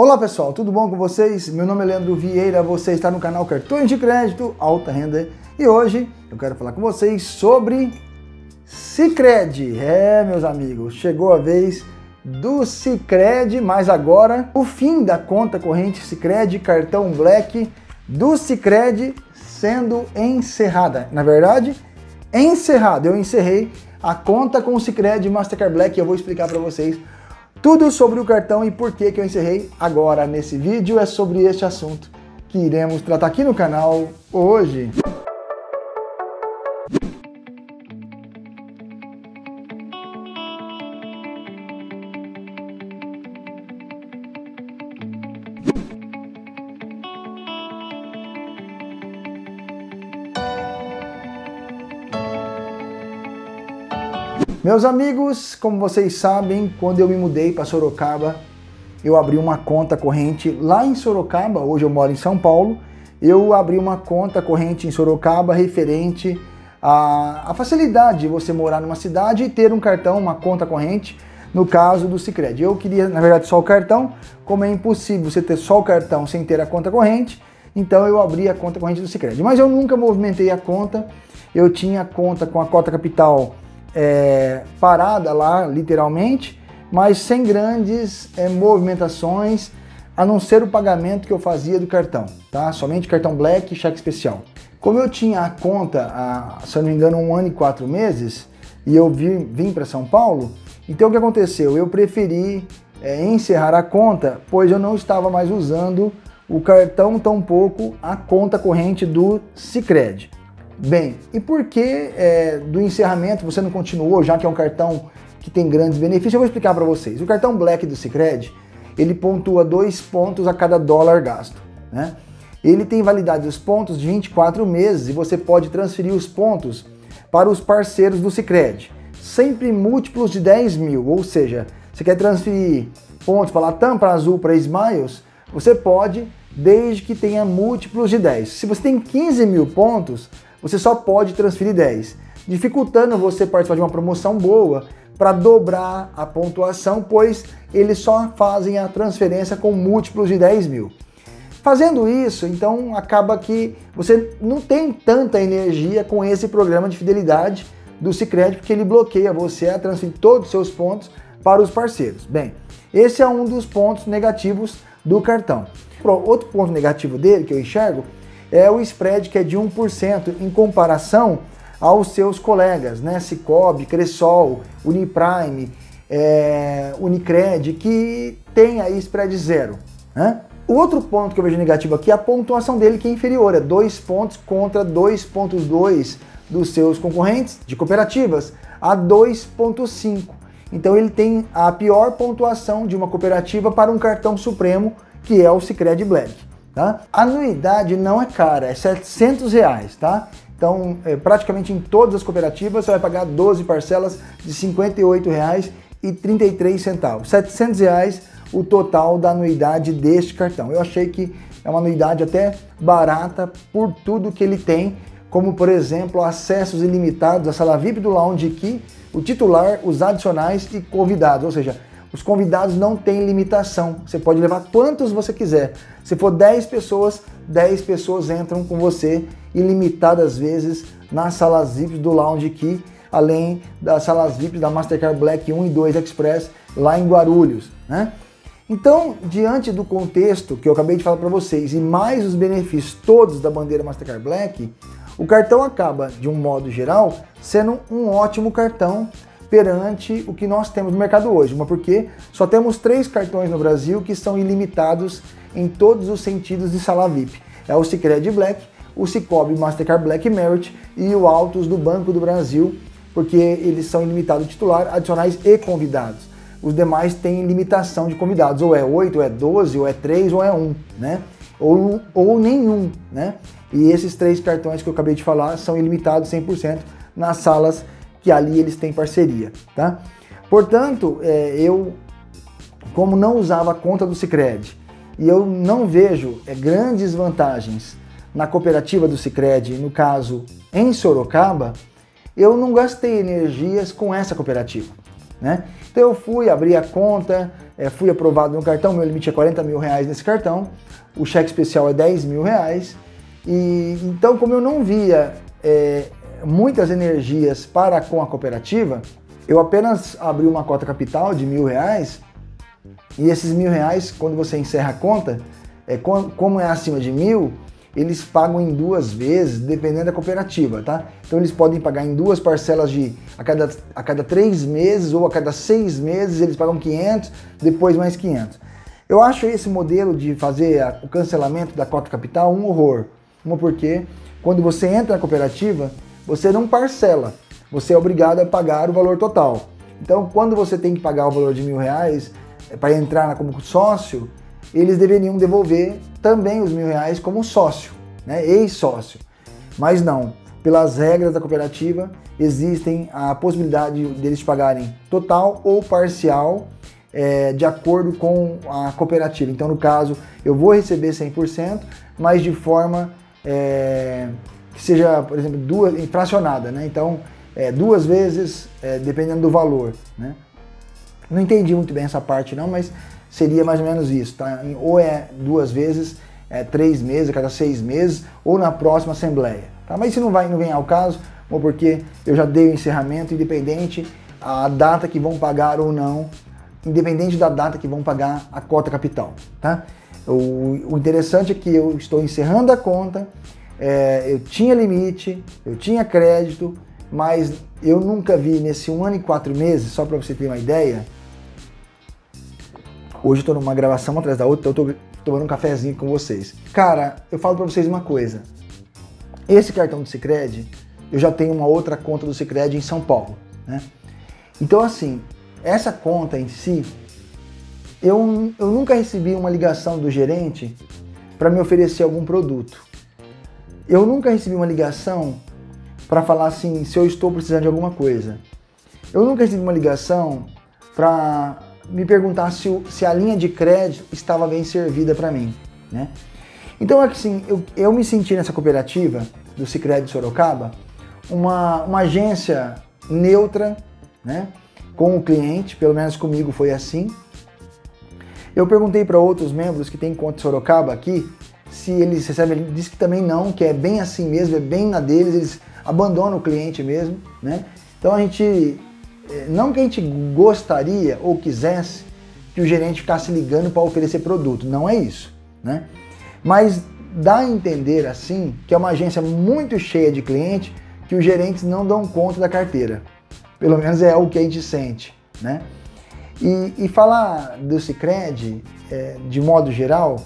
Olá pessoal, tudo bom com vocês? Meu nome é Leandro Vieira, você está no canal Cartões de Crédito Alta Renda e hoje eu quero falar com vocês sobre Cicred. É, meus amigos, chegou a vez do Cicred, mas agora o fim da conta corrente Cicred cartão Black do Cicred sendo encerrada. Na verdade, encerrada. Eu encerrei a conta com o Cicred Mastercard Black e eu vou explicar para vocês tudo sobre o cartão e por que, que eu encerrei agora nesse vídeo é sobre este assunto que iremos tratar aqui no canal hoje. Meus amigos, como vocês sabem, quando eu me mudei para Sorocaba, eu abri uma conta corrente lá em Sorocaba, hoje eu moro em São Paulo, eu abri uma conta corrente em Sorocaba referente à, à facilidade de você morar numa cidade e ter um cartão, uma conta corrente, no caso do Cicred. Eu queria, na verdade, só o cartão, como é impossível você ter só o cartão sem ter a conta corrente, então eu abri a conta corrente do Cicred. Mas eu nunca movimentei a conta, eu tinha conta com a cota capital é, parada lá, literalmente, mas sem grandes é, movimentações, a não ser o pagamento que eu fazia do cartão, tá? Somente cartão Black e cheque especial. Como eu tinha a conta, há, se eu não me engano, um ano e quatro meses, e eu vim, vim para São Paulo, então o que aconteceu? Eu preferi é, encerrar a conta, pois eu não estava mais usando o cartão, tampouco a conta corrente do Cicred. Bem, e por que é, do encerramento você não continuou, já que é um cartão que tem grandes benefícios? Eu vou explicar para vocês. O cartão Black do Cicred, ele pontua dois pontos a cada dólar gasto, né? Ele tem validade dos pontos de 24 meses e você pode transferir os pontos para os parceiros do Cicred, sempre múltiplos de 10 mil, ou seja, você quer transferir pontos para Latam, para Azul, para Smiles, você pode, desde que tenha múltiplos de 10. Se você tem 15 mil pontos, você só pode transferir 10, dificultando você participar de uma promoção boa para dobrar a pontuação, pois eles só fazem a transferência com múltiplos de 10 mil. Fazendo isso, então acaba que você não tem tanta energia com esse programa de fidelidade do Cicred, porque ele bloqueia você a transferir todos os seus pontos para os parceiros. Bem, esse é um dos pontos negativos do cartão. Outro ponto negativo dele que eu enxergo é o spread que é de 1% em comparação aos seus colegas, né? Cicobi, Cressol, Uniprime, é, Unicred, que tem aí spread zero. Né? O outro ponto que eu vejo negativo aqui é a pontuação dele, que é inferior, é 2 pontos contra 2,2 dos seus concorrentes de cooperativas, a 2,5. Então ele tem a pior pontuação de uma cooperativa para um cartão supremo, que é o Cicred Black. Tá? A anuidade não é cara, é 700 reais, tá? Então, é, praticamente em todas as cooperativas você vai pagar 12 parcelas de R$ 58,33. 700 reais o total da anuidade deste cartão. Eu achei que é uma anuidade até barata por tudo que ele tem, como por exemplo acessos ilimitados à sala VIP do Lounge Key, o titular, os adicionais e convidados, ou seja, os convidados não têm limitação. Você pode levar quantos você quiser. Se for 10 pessoas, 10 pessoas entram com você ilimitadas vezes nas salas VIP do Lounge Key, além das salas VIP da Mastercard Black 1 e 2 Express lá em Guarulhos, né? Então, diante do contexto que eu acabei de falar para vocês e mais os benefícios todos da bandeira Mastercard Black, o cartão acaba, de um modo geral, sendo um ótimo cartão perante o que nós temos no mercado hoje. Uma porque só temos três cartões no Brasil que são ilimitados em todos os sentidos de sala VIP. É o Cicred Black, o Cicobi Mastercard Black Merit e o Autos do Banco do Brasil, porque eles são ilimitados titular, adicionais e convidados. Os demais têm limitação de convidados, ou é 8, ou é 12, ou é 3, ou é 1, né? Ou, ou nenhum, né? E esses três cartões que eu acabei de falar são ilimitados 100% nas salas que ali eles têm parceria, tá? Portanto, é, eu, como não usava a conta do Cicred e eu não vejo é, grandes vantagens na cooperativa do Cicred, no caso em Sorocaba, eu não gastei energias com essa cooperativa. né? Então eu fui, abri a conta, é, fui aprovado no cartão, meu limite é 40 mil reais nesse cartão, o cheque especial é 10 mil reais, e então como eu não via é, muitas energias para com a cooperativa, eu apenas abri uma cota capital de mil reais, e esses mil reais, quando você encerra a conta, é, como é acima de mil, eles pagam em duas vezes, dependendo da cooperativa, tá? Então eles podem pagar em duas parcelas de a cada, a cada três meses ou a cada seis meses eles pagam 500, depois mais 500. Eu acho esse modelo de fazer a, o cancelamento da cota capital um horror. Uma porque quando você entra na cooperativa, você não parcela, você é obrigado a pagar o valor total. Então, quando você tem que pagar o valor de mil reais é, para entrar como sócio, eles deveriam devolver também os mil reais como sócio, né, ex-sócio. Mas não, pelas regras da cooperativa, existem a possibilidade deles pagarem total ou parcial é, de acordo com a cooperativa. Então, no caso, eu vou receber 100%, mas de forma é, que seja, por exemplo, duas, infracionada, né? Então, é, duas vezes, é, dependendo do valor, né? Não entendi muito bem essa parte não, mas seria mais ou menos isso, tá? Ou é duas vezes, é, três meses, cada seis meses, ou na próxima assembleia, tá? Mas isso não vai, não vem ao caso, ou porque eu já dei o encerramento, independente a data que vão pagar ou não, independente da data que vão pagar a cota capital, tá? O, o interessante é que eu estou encerrando a conta, é, eu tinha limite, eu tinha crédito, mas eu nunca vi nesse um ano e quatro meses, só para você ter uma ideia, Hoje eu tô numa gravação atrás da outra, então eu tô tomando um cafezinho com vocês. Cara, eu falo para vocês uma coisa. Esse cartão do Sicredi, eu já tenho uma outra conta do Sicredi em São Paulo, né? Então assim, essa conta em si, eu, eu nunca recebi uma ligação do gerente para me oferecer algum produto. Eu nunca recebi uma ligação para falar assim se eu estou precisando de alguma coisa. Eu nunca recebi uma ligação para me perguntar se, se a linha de crédito estava bem servida para mim, né? Então, assim, eu, eu me senti nessa cooperativa do Cicred Sorocaba uma, uma agência neutra, né? Com o cliente, pelo menos comigo foi assim. Eu perguntei para outros membros que têm conta Sorocaba aqui se eles recebem, ele disse que também não, que é bem assim mesmo, é bem na deles, eles abandonam o cliente mesmo, né? Então a gente é, não que a gente gostaria ou quisesse que o gerente ficasse ligando para oferecer produto, não é isso, né? Mas dá a entender assim que é uma agência muito cheia de clientes que os gerentes não dão conta da carteira. Pelo menos é o que a gente sente, né? E, e falar do Cicred, é, de modo geral,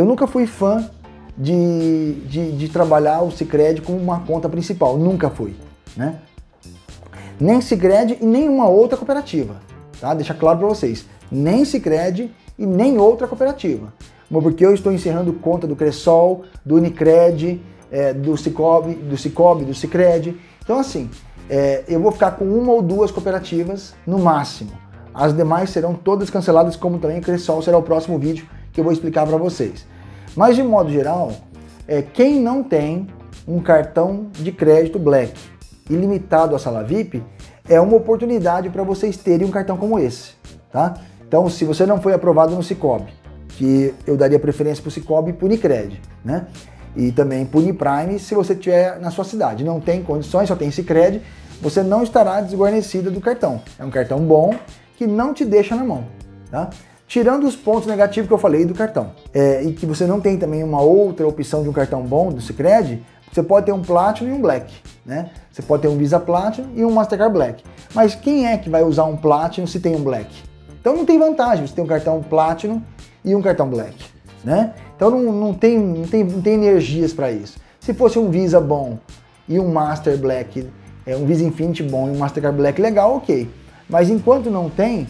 eu nunca fui fã de, de, de trabalhar o Cicred como uma conta principal, nunca fui, né? nem Sicredi e nenhuma outra cooperativa, tá? Deixa claro para vocês, nem Sicredi e nem outra cooperativa. Porque eu estou encerrando conta do Cressol, do Unicred, é, do Cicobi, do Cicobi, do Sicredi. Então assim, é, eu vou ficar com uma ou duas cooperativas no máximo. As demais serão todas canceladas, como também o Cressol será o próximo vídeo que eu vou explicar para vocês. Mas de modo geral, é, quem não tem um cartão de crédito Black ilimitado à sala VIP, é uma oportunidade para vocês terem um cartão como esse, tá? Então, se você não foi aprovado no Cicobi, que eu daria preferência para o Cicobi e para Unicred, né? E também para Uniprime, se você tiver na sua cidade. Não tem condições, só tem Cicred, você não estará desguarnecido do cartão. É um cartão bom que não te deixa na mão, tá? Tirando os pontos negativos que eu falei do cartão, é, e que você não tem também uma outra opção de um cartão bom do Cicred, você pode ter um Platinum e um Black, né? Você pode ter um Visa Platinum e um Mastercard Black. Mas quem é que vai usar um Platinum se tem um Black? Então não tem vantagem você ter um cartão Platinum e um cartão Black, né? Então não, não, tem, não, tem, não tem energias para isso. Se fosse um Visa bom e um Master Black, é, um Visa Infinity bom e um Mastercard Black legal, ok. Mas enquanto não tem,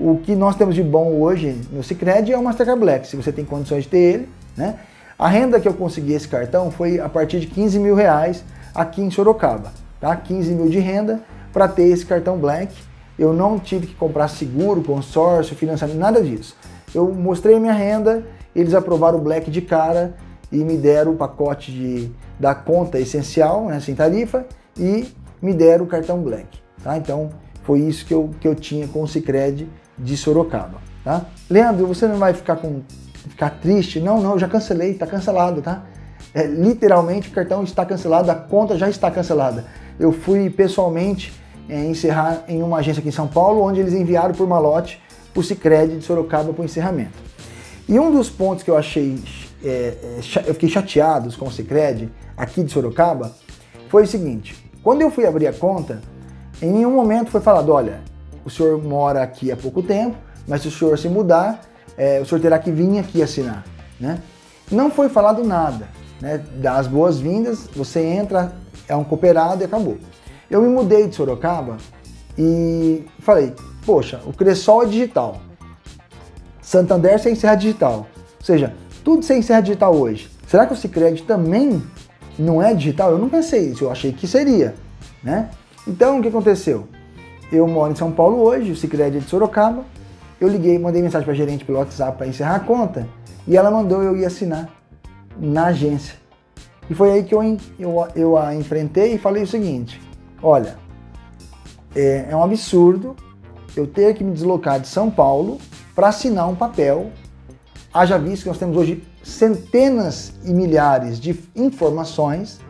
o que nós temos de bom hoje no Cicred é o Mastercard Black, se você tem condições de ter ele, né? A renda que eu consegui esse cartão foi a partir de 15 mil reais aqui em Sorocaba, tá? 15 mil de renda para ter esse cartão Black. Eu não tive que comprar seguro, consórcio, financiamento, nada disso. Eu mostrei a minha renda, eles aprovaram o Black de cara e me deram o pacote de, da conta essencial, né, sem tarifa, e me deram o cartão Black. Tá? Então foi isso que eu, que eu tinha com o Cicred de Sorocaba, tá? Leandro, você não vai ficar com ficar triste? Não, não, já cancelei, tá cancelado, tá? É, literalmente o cartão está cancelado, a conta já está cancelada. Eu fui pessoalmente é, encerrar em uma agência aqui em São Paulo, onde eles enviaram por malote o Cicred de Sorocaba para o encerramento. E um dos pontos que eu achei, é, é eu fiquei chateado com o Cicred aqui de Sorocaba, foi o seguinte: quando eu fui abrir a conta, em nenhum momento foi falado, olha, o senhor mora aqui há pouco tempo, mas se o senhor se mudar, é, o senhor terá que vir aqui assinar, né? Não foi falado nada, né? Dá as boas-vindas, você entra, é um cooperado e acabou. Eu me mudei de Sorocaba e falei, poxa, o Cressol é digital, Santander sem serra digital, ou seja, tudo sem serra digital hoje. Será que o Cicred também não é digital? Eu não pensei isso, eu achei que seria, né? Então, o que aconteceu? Eu moro em São Paulo hoje, o Cicred é de Sorocaba, eu liguei, mandei mensagem para a gerente pelo WhatsApp para encerrar a conta, e ela mandou eu ir assinar na agência. E foi aí que eu, eu, eu a enfrentei e falei o seguinte, olha, é, é um absurdo eu ter que me deslocar de São Paulo para assinar um papel, haja visto que nós temos hoje centenas e milhares de informações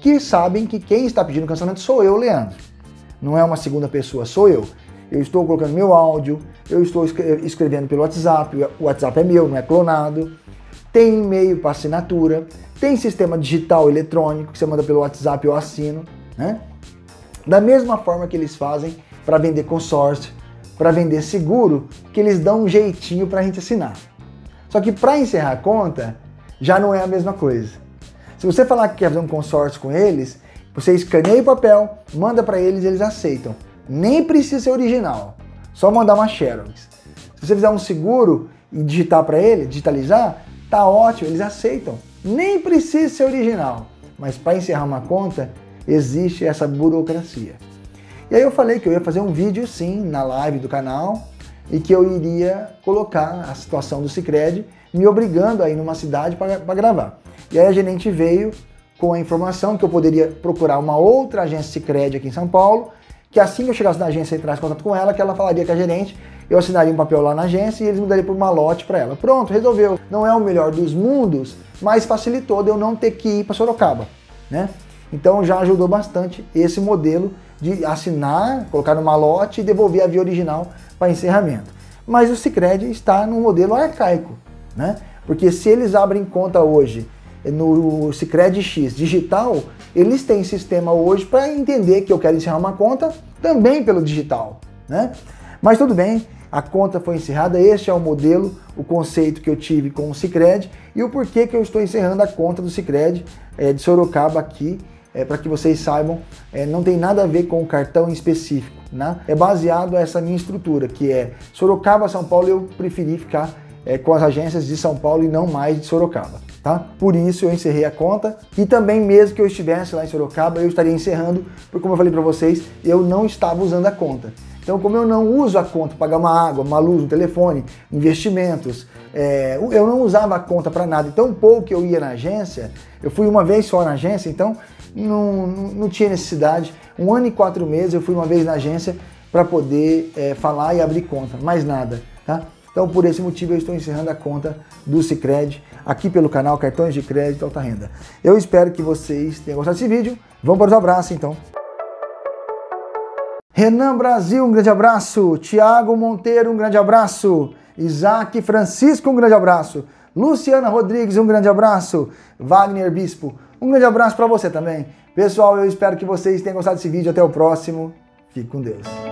que sabem que quem está pedindo cancelamento sou eu, Leandro. Não é uma segunda pessoa, sou eu. Eu estou colocando meu áudio, eu estou escrevendo pelo WhatsApp, o WhatsApp é meu, não é clonado. Tem e-mail para assinatura, tem sistema digital eletrônico que você manda pelo WhatsApp, eu assino, né? Da mesma forma que eles fazem para vender consórcio, para vender seguro, que eles dão um jeitinho para a gente assinar. Só que para encerrar a conta, já não é a mesma coisa. Se você falar que quer fazer um consórcio com eles, você escaneia o papel, manda para eles eles aceitam. Nem precisa ser original, só mandar uma Xerox. Se você fizer um seguro e digitar para ele, digitalizar, tá ótimo, eles aceitam. Nem precisa ser original, mas para encerrar uma conta, existe essa burocracia. E aí eu falei que eu ia fazer um vídeo sim na live do canal e que eu iria colocar a situação do Cicred me obrigando a ir numa cidade para gravar. E aí a gerente veio com a informação que eu poderia procurar uma outra agência Cicred aqui em São Paulo, que assim que eu chegasse na agência e entrasse contato com ela, que ela falaria com a gerente, eu assinaria um papel lá na agência e eles me dariam por uma lote para ela. Pronto, resolveu. Não é o melhor dos mundos, mas facilitou de eu não ter que ir para Sorocaba, né? Então já ajudou bastante esse modelo de assinar, colocar no malote e devolver a via original para encerramento. Mas o Cicred está no modelo arcaico, né? Porque se eles abrem conta hoje no Cicred X digital, eles têm sistema hoje para entender que eu quero encerrar uma conta também pelo digital, né? Mas tudo bem, a conta foi encerrada, este é o modelo, o conceito que eu tive com o Cicred e o porquê que eu estou encerrando a conta do Cicred é, de Sorocaba aqui é, para que vocês saibam, é, não tem nada a ver com o cartão em específico, né? É baseado essa minha estrutura, que é Sorocaba, São Paulo, eu preferi ficar é, com as agências de São Paulo e não mais de Sorocaba, tá? Por isso eu encerrei a conta e também mesmo que eu estivesse lá em Sorocaba, eu estaria encerrando, porque como eu falei para vocês, eu não estava usando a conta. Então, como eu não uso a conta, pagar uma água, uma luz, um telefone, investimentos, é, eu não usava a conta para nada. Então, pouco que eu ia na agência, eu fui uma vez só na agência, então não, não tinha necessidade. Um ano e quatro meses eu fui uma vez na agência para poder é, falar e abrir conta, mais nada, tá? Então, por esse motivo, eu estou encerrando a conta do Cicred aqui pelo canal Cartões de Crédito Alta Renda. Eu espero que vocês tenham gostado desse vídeo. Vamos para os abraços, então. Renan Brasil, um grande abraço. Tiago Monteiro, um grande abraço. Isaac Francisco, um grande abraço. Luciana Rodrigues, um grande abraço. Wagner Bispo, um grande abraço para você também. Pessoal, eu espero que vocês tenham gostado desse vídeo. Até o próximo. Fique com Deus.